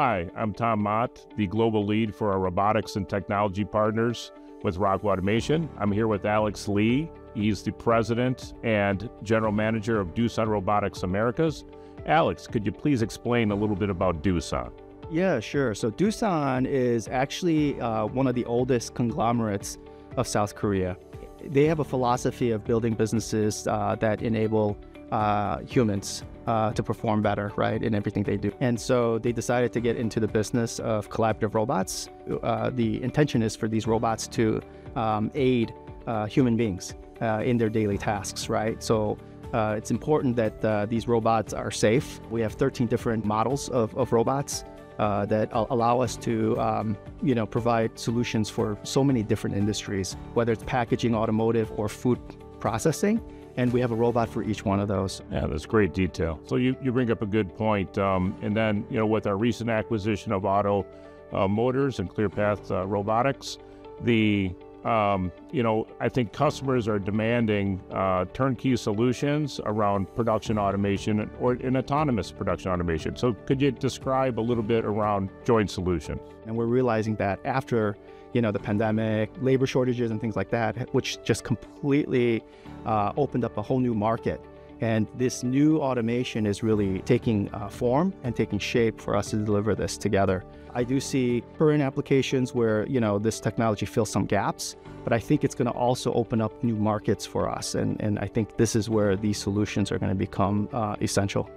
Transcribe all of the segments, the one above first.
Hi, I'm Tom Mott, the global lead for our robotics and technology partners with Rockwell Automation. I'm here with Alex Lee. He's the president and general manager of Doosan Robotics Americas. Alex, could you please explain a little bit about Doosan? Yeah, sure. So Doosan is actually uh, one of the oldest conglomerates of South Korea. They have a philosophy of building businesses uh, that enable uh, humans uh, to perform better, right, in everything they do. And so they decided to get into the business of collaborative robots. Uh, the intention is for these robots to um, aid uh, human beings uh, in their daily tasks, right? So uh, it's important that these robots are safe. We have 13 different models of, of robots. Uh, that allow us to, um, you know, provide solutions for so many different industries, whether it's packaging, automotive, or food processing and we have a robot for each one of those. Yeah, that's great detail. So you, you bring up a good point. Um, and then, you know, with our recent acquisition of OTTO uh, Motors and ClearPath uh, Robotics, the um, you know, I think customers are demanding uh, turnkey solutions around production automation or in autonomous production automation. So, could you describe a little bit around joint solutions? And we're realizing that after you know, the pandemic, labor shortages, and things like that, which just completely uh, opened up a whole new market. And this new automation is really taking uh, form and taking shape for us to deliver this together. I do see current applications where you know this technology fills some gaps, but I think it's going to also open up new markets for us. And, and I think this is where these solutions are going to become uh, essential.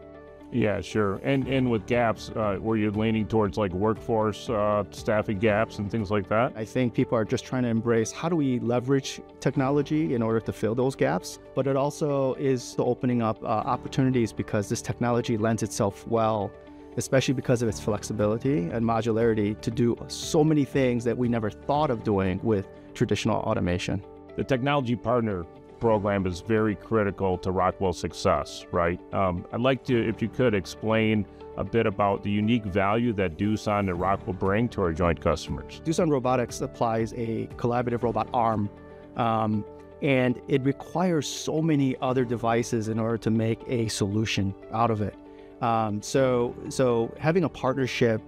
Yeah, sure. And and with gaps, uh, were you leaning towards like workforce uh, staffing gaps and things like that? I think people are just trying to embrace how do we leverage technology in order to fill those gaps. But it also is opening up uh, opportunities because this technology lends itself well, especially because of its flexibility and modularity, to do so many things that we never thought of doing with traditional automation. The technology partner program is very critical to Rockwell's success, right? Um, I'd like to, if you could, explain a bit about the unique value that Doosan and Rockwell bring to our joint customers. Doosan Robotics applies a collaborative robot arm, um, and it requires so many other devices in order to make a solution out of it. Um, so, so having a partnership,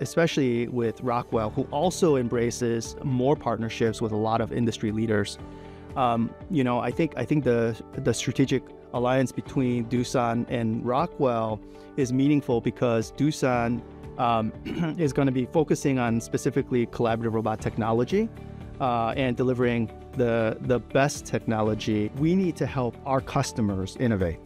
especially with Rockwell, who also embraces more partnerships with a lot of industry leaders, um, you know, I think I think the the strategic alliance between Doosan and Rockwell is meaningful because Doosan um, is going to be focusing on specifically collaborative robot technology uh, and delivering the the best technology. We need to help our customers innovate.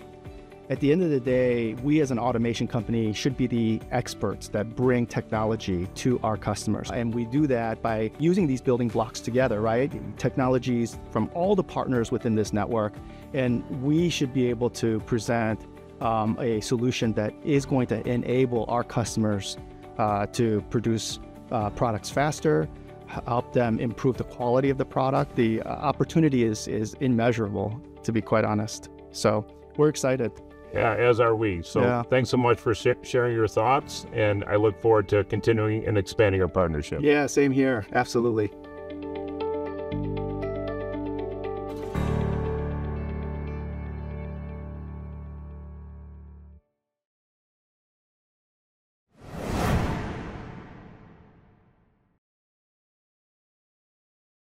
At the end of the day, we as an automation company should be the experts that bring technology to our customers. And we do that by using these building blocks together, right? Technologies from all the partners within this network. And we should be able to present um, a solution that is going to enable our customers uh, to produce uh, products faster, help them improve the quality of the product. The uh, opportunity is, is immeasurable, to be quite honest. So we're excited. Yeah, as are we. So yeah. thanks so much for sh- sharing your thoughts, and I look forward to continuing and expanding our partnership. Yeah, same here. Absolutely.